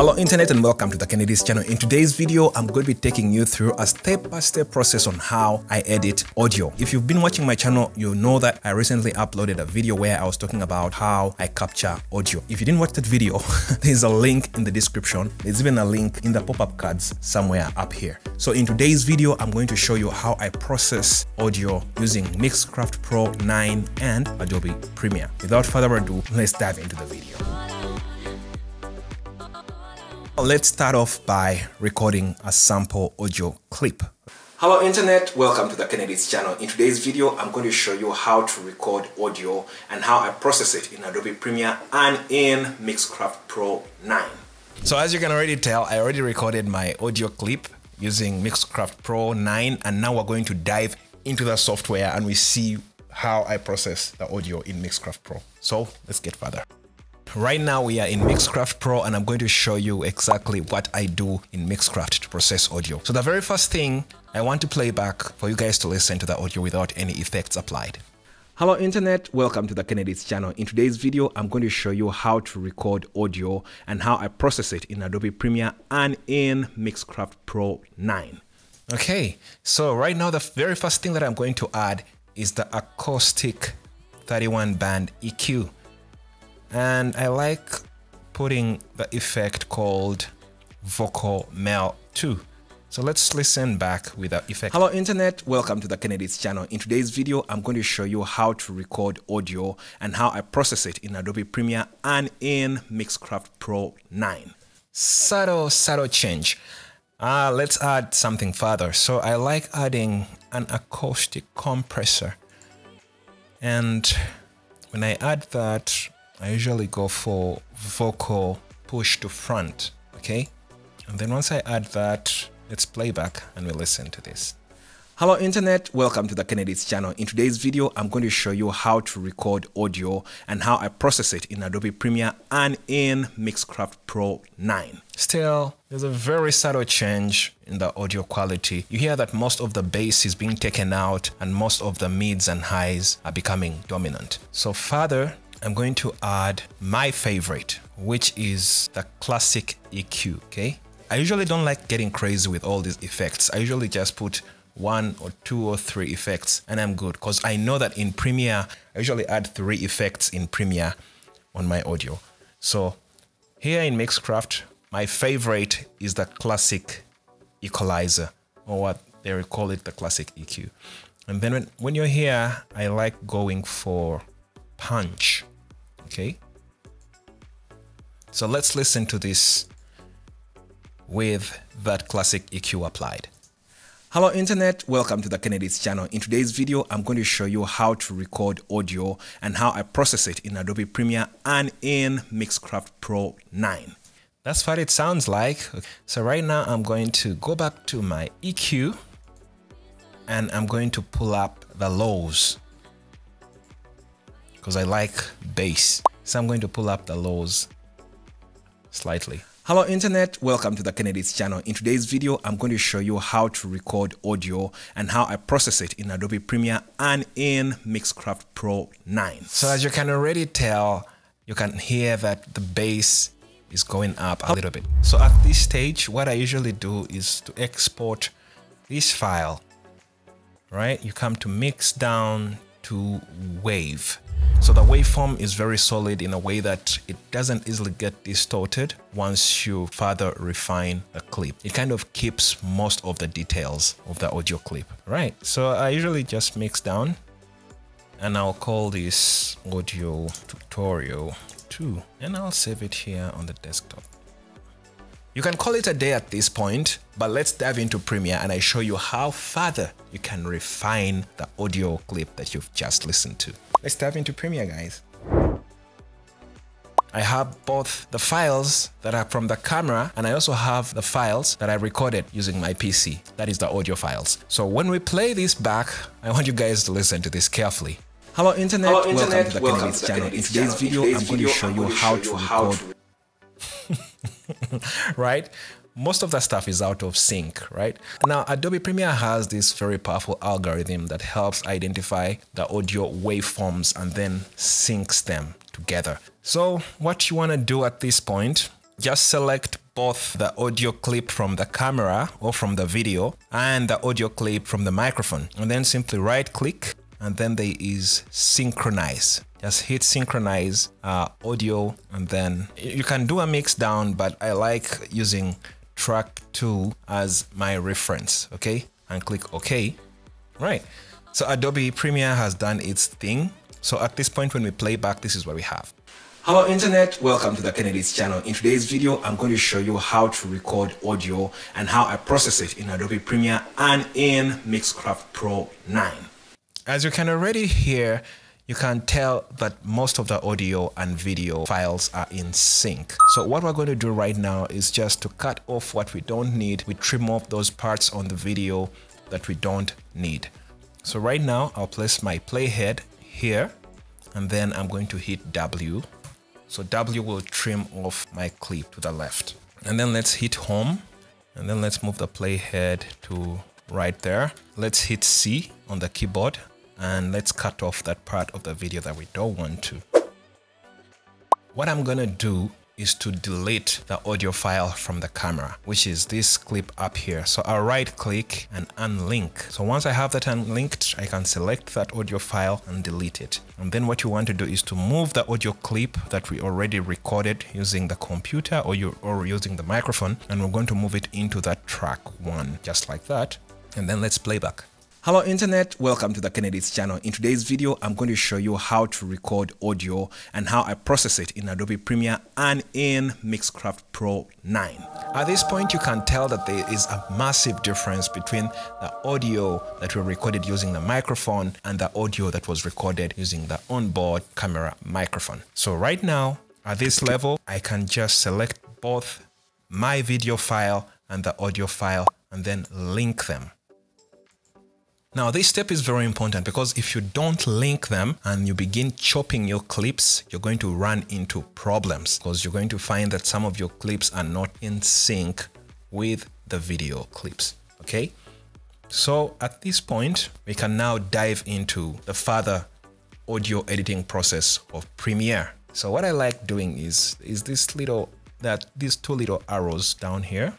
Hello internet and welcome to the Ken Edits channel. In today's video, I'm going to be taking you through a step-by-step -step process on how I edit audio. If you've been watching my channel, you know that I recently uploaded a video where I was talking about how I capture audio. If you didn't watch that video, there's a link in the description. There's even a link in the pop-up cards somewhere up here. So in today's video, I'm going to show you how I process audio using Mixcraft Pro 9 and Adobe Premiere. Without further ado, let's dive into the video. Let's start off by recording a sample audio clip. Hello internet, welcome to the Ken Edits channel. In today's video, I'm going to show you how to record audio and how I process it in Adobe Premiere and in Mixcraft Pro 9. So as you can already tell, I already recorded my audio clip using Mixcraft Pro 9 and now we're going to dive into the software and we see how I process the audio in Mixcraft Pro. So let's get further. Right now we are in Mixcraft Pro and I'm going to show you exactly what I do in Mixcraft to process audio. So the very first thing I want to play back for you guys to listen to the audio without any effects applied. Hello internet, welcome to the Ken Edits channel. In today's video, I'm going to show you how to record audio and how I process it in Adobe Premiere and in Mixcraft Pro 9. Okay, so right now the very first thing that I'm going to add is the Acoustica 31 band EQ and I like putting the effect called vocal mel too. so let's listen back with that effect. Hello internet, welcome to the Ken Edits channel. In today's video, I'm going to show you how to record audio and how I process it in Adobe Premiere and in Mixcraft Pro 9. Subtle, subtle change. Uh, let's add something further. So I like adding an Acoustica compressor. And when I add that, I usually go for vocal push to front, okay? And then once I add that, let's play back and we listen to this. Hello internet, welcome to the Ken Edits channel. In today's video, I'm going to show you how to record audio and how I process it in Adobe Premiere and in Mixcraft Pro 9. Still, there's a very subtle change in the audio quality. You hear that most of the bass is being taken out and most of the mids and highs are becoming dominant. So further, I'm going to add my favorite, which is the classic EQ, okay? I usually don't like getting crazy with all these effects. I usually just put one or two or three effects and I'm good because I know that in Premiere, I usually add three effects in Premiere on my audio. So here in Mixcraft, my favorite is the classic equalizer or what they call it the classic EQ. And then when, when you're here, I like going for punch okay? So let's listen to this with that classic EQ applied. Hello internet, welcome to the Ken Edits channel. In today's video, I'm going to show you how to record audio and how I process it in Adobe Premiere and in Mixcraft Pro 9. That's what it sounds like. So right now I'm going to go back to my EQ and I'm going to pull up the lows because I like bass. So I'm going to pull up the lows slightly. Hello internet, welcome to the Ken Edits channel. In today's video, I'm going to show you how to record audio and how I process it in Adobe Premiere and in Mixcraft Pro 9. So as you can already tell, you can hear that the bass is going up a little bit. So at this stage, what I usually do is to export this file, right? You come to mix down to wave. So the waveform is very solid in a way that it doesn't easily get distorted once you further refine a clip. It kind of keeps most of the details of the audio clip, right? So I usually just mix down and I'll call this audio tutorial 2 and I'll save it here on the desktop. You can call it a day at this point, but let's dive into Premiere and I show you how further you can refine the audio clip that you've just listened to. Let's dive into Premiere, guys. I have both the files that are from the camera and I also have the files that I recorded using my PC. That is the audio files. So when we play this back, I want you guys to listen to this carefully. Hello internet, Hello, internet. welcome to the Kennedy's channel. In today's video, I'm going to show you how to record right? most of that stuff is out of sync, right? Now, Adobe Premiere has this very powerful algorithm that helps identify the audio waveforms and then syncs them together. So what you want to do at this point, just select both the audio clip from the camera or from the video and the audio clip from the microphone. And then simply right click and then there is synchronize. Just hit synchronize uh, audio and then you can do a mix down, but I like using track 2 as my reference, okay? And click OK. Right. So Adobe Premiere has done its thing. So at this point when we play back, this is what we have. Hello Internet, welcome to the Ken Edits channel. In today's video, I'm going to show you how to record audio and how I process it in Adobe Premiere and in Mixcraft Pro 9. As you can already hear, you can tell that most of the audio and video files are in sync. So what we're going to do right now is just to cut off what we don't need. We trim off those parts on the video that we don't need. So right now I'll place my playhead here and then I'm going to hit W so W will trim off my clip to the left. And then let's hit home and then let's move the playhead to right there. Let's hit C on the keyboard and let's cut off that part of the video that we don't want to. What I'm gonna do is to delete the audio file from the camera, which is this clip up here. So I'll right click and unlink. So once I have that unlinked, I can select that audio file and delete it. And then what you want to do is to move the audio clip that we already recorded using the computer or, you, or using the microphone. And we're going to move it into that track one, just like that. And then let's play back. Hello Internet, welcome to the Ken Edits channel. In today's video, I'm going to show you how to record audio and how I process it in Adobe Premiere and in Mixcraft Pro 9. At this point, you can tell that there is a massive difference between the audio that we recorded using the microphone and the audio that was recorded using the onboard camera microphone. So right now, at this level, I can just select both my video file and the audio file and then link them. Now this step is very important because if you don't link them and you begin chopping your clips, you're going to run into problems because you're going to find that some of your clips are not in sync with the video clips, okay? So at this point, we can now dive into the further audio editing process of Premiere. So what I like doing is, is this little, that these two little arrows down here,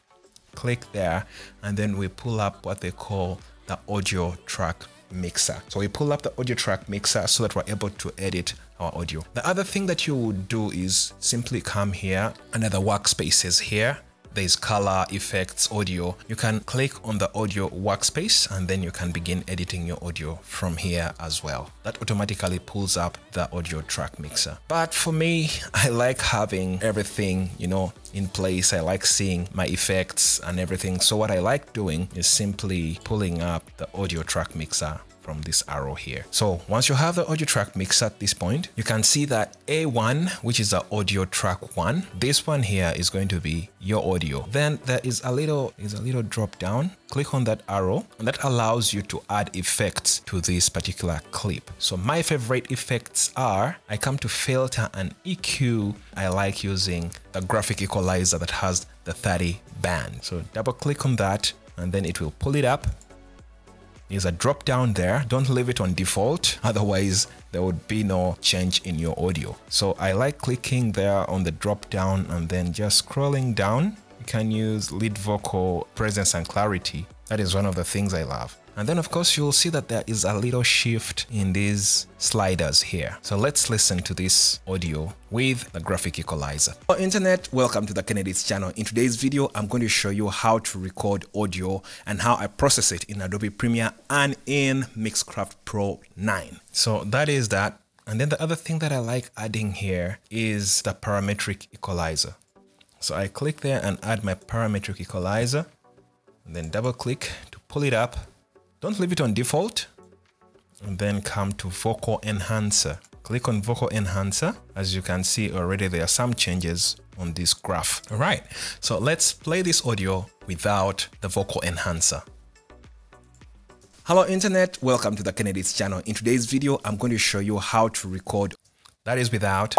click there, and then we pull up what they call the audio track mixer. So we pull up the audio track mixer so that we're able to edit our audio. The other thing that you would do is simply come here under the workspaces here there's color, effects, audio. You can click on the audio workspace and then you can begin editing your audio from here as well. That automatically pulls up the audio track mixer. But for me, I like having everything, you know, in place. I like seeing my effects and everything. So what I like doing is simply pulling up the audio track mixer from this arrow here. So once you have the audio track mix at this point, you can see that A1, which is the audio track one, this one here is going to be your audio. Then there is a little, is a little drop down. Click on that arrow and that allows you to add effects to this particular clip. So my favorite effects are, I come to filter and EQ. I like using the graphic equalizer that has the 30 band. So double click on that and then it will pull it up is a drop down there. Don't leave it on default, otherwise there would be no change in your audio. So I like clicking there on the drop down and then just scrolling down. You can use lead vocal presence and clarity. That is one of the things I love. And then of course you'll see that there is a little shift in these sliders here. So let's listen to this audio with the graphic equalizer. Hello internet, welcome to the Ken Edits channel. In today's video, I'm going to show you how to record audio and how I process it in Adobe Premiere and in Mixcraft Pro 9. So that is that. And then the other thing that I like adding here is the parametric equalizer. So I click there and add my parametric equalizer and then double click to pull it up don't leave it on default and then come to vocal enhancer. Click on vocal enhancer. As you can see already, there are some changes on this graph. All right, so let's play this audio without the vocal enhancer. Hello Internet, welcome to the Ken Edits channel. In today's video, I'm going to show you how to record. That is without.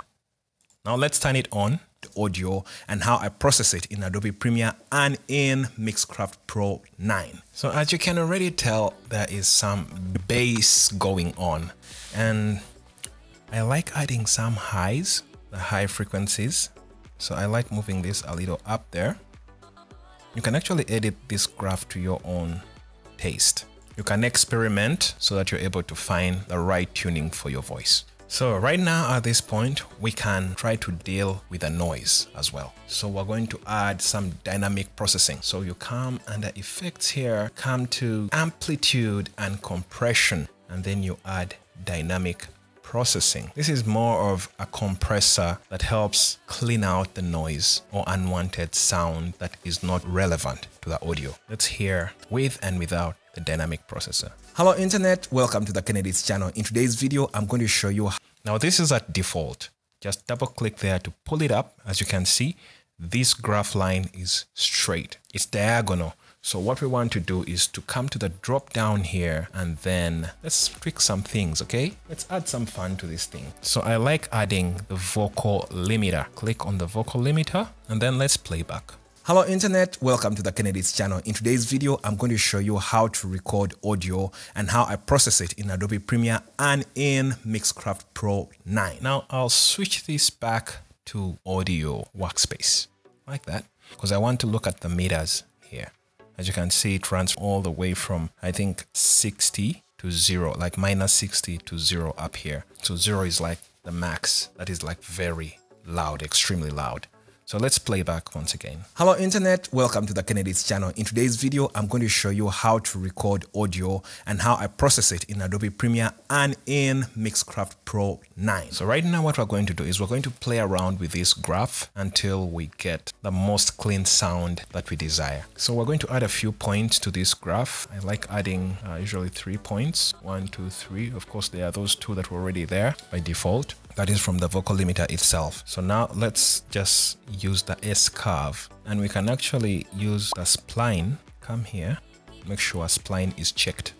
Now let's turn it on audio and how I process it in Adobe Premiere and in Mixcraft Pro 9. So as you can already tell, there is some bass going on and I like adding some highs, the high frequencies. So I like moving this a little up there You can actually edit this graph to your own taste. You can experiment so that you're able to find the right tuning for your voice. So right now at this point, we can try to deal with the noise as well. So we're going to add some dynamic processing. So you come under effects here, come to amplitude and compression, and then you add dynamic processing. This is more of a compressor that helps clean out the noise or unwanted sound that is not relevant to the audio. Let's hear with and without the dynamic processor. Hello internet, welcome to the Ken Edits channel. In today's video, I'm going to show you now this is at default. Just double click there to pull it up. As you can see, this graph line is straight. It's diagonal. So what we want to do is to come to the drop down here and then let's tweak some things, okay? Let's add some fun to this thing. So I like adding the vocal limiter. Click on the vocal limiter and then let's play back. Hello internet, welcome to the Ken Edits channel. In today's video, I'm going to show you how to record audio and how I process it in Adobe Premiere and in Mixcraft Pro 9. Now I'll switch this back to audio workspace like that because I want to look at the meters here. As you can see, it runs all the way from, I think, 60 to zero, like minus 60 to zero up here. So zero is like the max. That is like very loud, extremely loud. So let's play back once again. Hello internet, welcome to the Ken Edits channel. In today's video, I'm going to show you how to record audio and how I process it in Adobe Premiere and in Mixcraft Pro 9. So right now what we're going to do is we're going to play around with this graph until we get the most clean sound that we desire. So we're going to add a few points to this graph. I like adding uh, usually three points, one, two, three. Of course, there are those two that were already there by default that is from the vocal limiter itself. So now let's just use the S curve and we can actually use the spline. Come here, make sure spline is checked.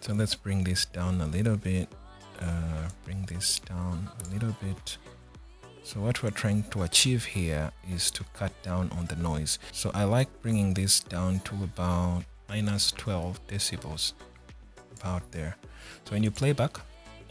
So let's bring this down a little bit. Uh, bring this down a little bit. So what we're trying to achieve here is to cut down on the noise. So I like bringing this down to about minus 12 decibels, about there. So when you play back,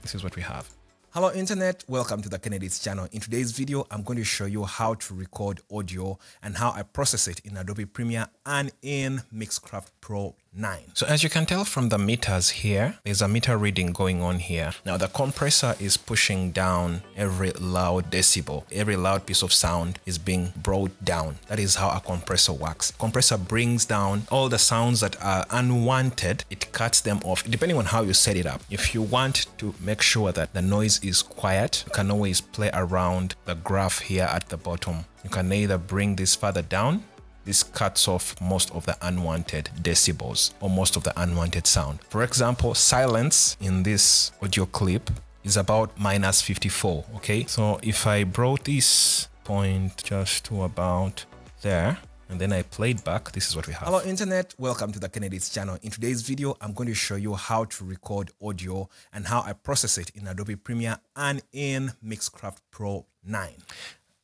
this is what we have. Hello internet, welcome to the Ken Edits channel. In today's video, I'm going to show you how to record audio and how I process it in Adobe Premiere and in Mixcraft Pro 9. So as you can tell from the meters here, there's a meter reading going on here. Now the compressor is pushing down every loud decibel. Every loud piece of sound is being brought down. That is how a compressor works. Compressor brings down all the sounds that are unwanted. It cuts them off depending on how you set it up. If you want to make sure that the noise is quiet, you can always play around the graph here at the bottom. You can either bring this further down this cuts off most of the unwanted decibels or most of the unwanted sound. For example, silence in this audio clip is about minus 54, okay? So if I brought this point just to about there, and then I played back, this is what we have. Hello internet, welcome to the Ken Edits channel. In today's video, I'm going to show you how to record audio and how I process it in Adobe Premiere and in Mixcraft Pro 9.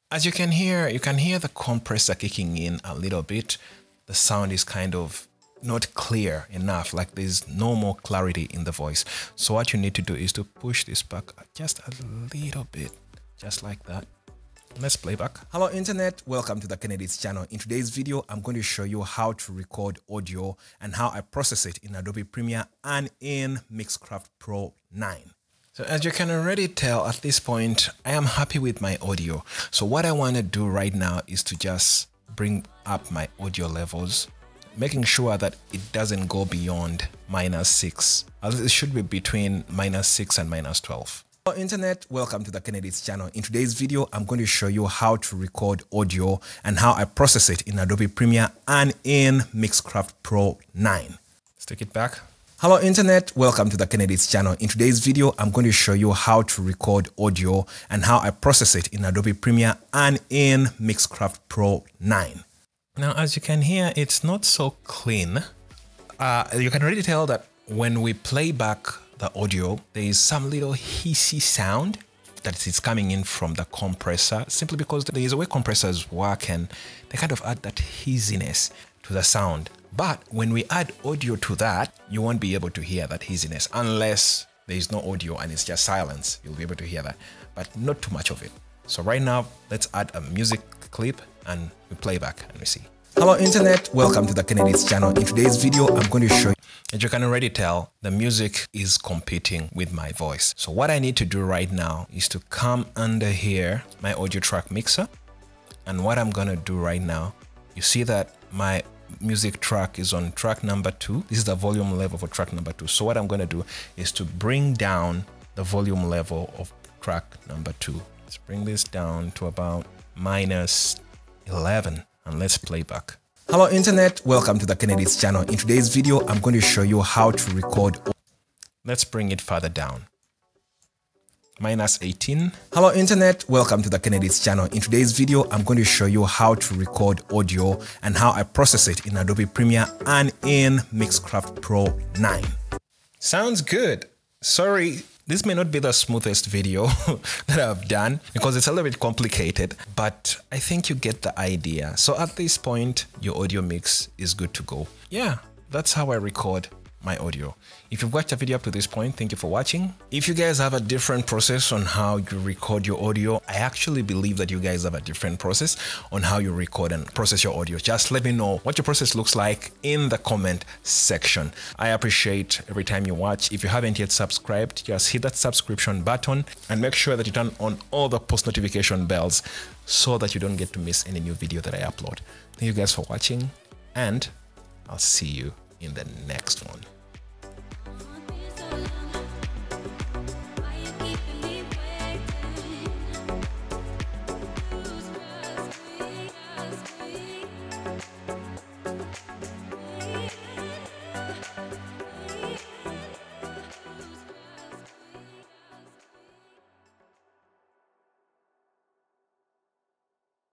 As you can hear, you can hear the compressor kicking in a little bit. The sound is kind of not clear enough, like there's no more clarity in the voice. So what you need to do is to push this back just a little bit, just like that. Let's play back. Hello internet, welcome to the Ken Edits channel. In today's video, I'm going to show you how to record audio and how I process it in Adobe Premiere and in Mixcraft Pro 9. So as you can already tell at this point, I am happy with my audio. So what I want to do right now is to just bring up my audio levels, making sure that it doesn't go beyond minus 6. It should be between minus 6 and minus 12. Hello internet, welcome to the Ken Edits channel. In today's video, I'm going to show you how to record audio and how I process it in Adobe Premiere and in Mixcraft Pro 9. Let's take it back. Hello internet, welcome to the Ken Edits channel. In today's video, I'm going to show you how to record audio and how I process it in Adobe Premiere and in Mixcraft Pro 9. Now, as you can hear, it's not so clean. Uh, you can already tell that when we play back the audio, there is some little hissy sound that is coming in from the compressor simply because there is a way compressors work and they kind of add that hissiness to the sound. But when we add audio to that, you won't be able to hear that haziness unless there is no audio and it's just silence. You'll be able to hear that, but not too much of it. So right now, let's add a music clip and we play back and we see. Hello internet, welcome to the Ken Edits channel. In today's video, I'm going to show you, as you can already tell, the music is competing with my voice. So what I need to do right now is to come under here, my audio track mixer. And what I'm going to do right now, you see that my music track is on track number two. This is the volume level for track number two. So what I'm going to do is to bring down the volume level of track number two. Let's bring this down to about minus 11 and let's play back. Hello internet, welcome to the Ken Edits channel. In today's video, I'm going to show you how to record. Let's bring it further down. Minus 18. Hello internet, welcome to the Ken Edits channel. In today's video, I'm going to show you how to record audio and how I process it in Adobe Premiere and in Mixcraft Pro 9. Sounds good. Sorry, this may not be the smoothest video that I've done because it's a little bit complicated, but I think you get the idea. So at this point, your audio mix is good to go. Yeah, that's how I record my audio. If you've watched the video up to this point, thank you for watching. If you guys have a different process on how you record your audio, I actually believe that you guys have a different process on how you record and process your audio. Just let me know what your process looks like in the comment section. I appreciate every time you watch. If you haven't yet subscribed, just hit that subscription button and make sure that you turn on all the post notification bells so that you don't get to miss any new video that I upload. Thank you guys for watching and I'll see you in the next one.